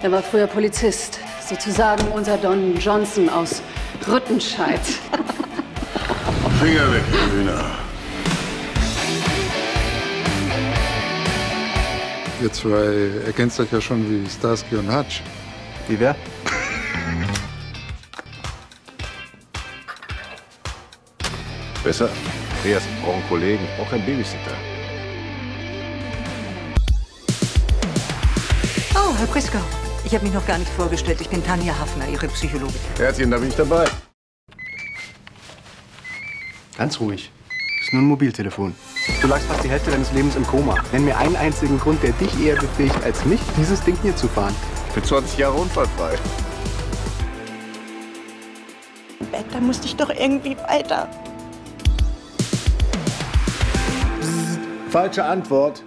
Er war früher Polizist, sozusagen unser Don Johnson aus Rüttenscheid. Finger weg, Hühner. Ihr zwei ergänzt euch ja schon wie Starsky und Hutch. Wie wer? Besser? Andreas, ich brauche einen Kollegen, brauche keinen Babysitter. Oh, Herr Priska. Ich habe mich noch gar nicht vorgestellt. Ich bin Tanja Hafner, Ihre Psychologin. Herzchen, da bin ich dabei. Ganz ruhig. Ist nur ein Mobiltelefon. Du lagst fast die Hälfte deines Lebens im Koma. Nenn mir einen einzigen Grund, der dich eher befähigt, als mich, dieses Ding hier zu fahren. Ich bin 20 Jahre unfallfrei. Bett, da musste ich doch irgendwie weiter. Falsche Antwort.